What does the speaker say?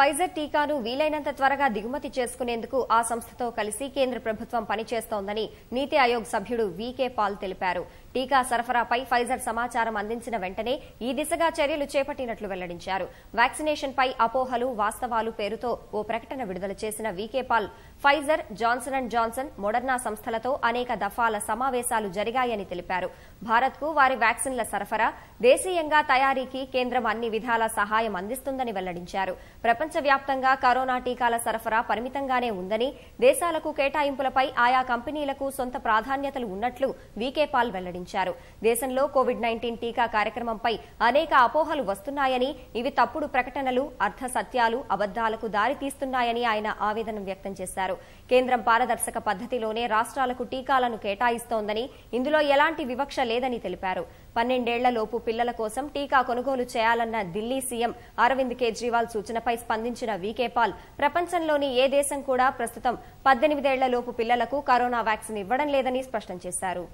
Pfizer టీకాను వీలైనంత త్వరగా దిగుమతి చేసుకునేందుకు ఆ సంస్థతో కలిసి కేంద్ర ప్రభుత్వం పనిచేస్తోందని నీతి ఆయోగ్ సభ్యుడు వీకే పాల్ తెలిపారు. టీకా సరఫరాపై ఫైజర్ సమాచారం అందించిన వెంటనే ఈ దిశగా చర్యలు చేపట్టినట్లు వెల్లడించారు. వ్యాక్సినేషన్పై అపోహలు వాస్తవాలు పేరుతో ఓ ప్రకటన విడుదల చేసిన VK Paul Pfizer Johnson and Johnson Moderna సంస్థలతో అనేక దఫాల సమావేశాలు జరిగాయని తెలిపారు. భారత్కు వారి వ్యాక్సిన్ల సరఫరా దేశీయంగా తయారీకి కేంద్రం అన్ని విధాల సహాయం అందిస్తుందని వెల్లడించారు. ప్రపంచవ్యాప్తంగా కరోనా టీకాల సరఫరా పరిమితంగానే ఉందని దేశాలకు కేటాయింపులపై ఆయా కంపెనీలకు సొంత ప్రాధాన్యతలు ఉన్నట్లు వీకే పాల్ వెల్లడించారు. దేశంలో కోవిడ్ నైన్టీన్ టీకా కార్యక్రమంపై అనేక అపోహలు వస్తున్నాయని ఇవి తప్పుడు ప్రకటనలు అర్ధ సత్యాలు అబద్దాలకు దారి తీస్తున్నాయని ఆయన ఆవేదన వ్యక్తం చేశారు. కేంద్రం పారదర్శక పద్దతిలోనే రాష్ట్రాలకు టీకాలను కేటాయిస్తోందని ఇందులో ఎలాంటి వివక్ష లేదని తెలిపారు. పన్నెండేళ్ళలోపు పిల్లల కోసం టీకా కొనుగోలు చేయాలన్న ఢిల్లీ సీఎం అరవింద్ కేజ్రీవాల్ సూచనపై స్పందించిన వీకే పాల్ ప్రపంచంలోని ఏ దేశం కూడా ప్రస్తుతం పద్దెనిమిదేళ్ళలోపు పిల్లలకు కరోనా వ్యాక్సిన్ ఇవ్వడం లేదని స్పష్టం చేశారు.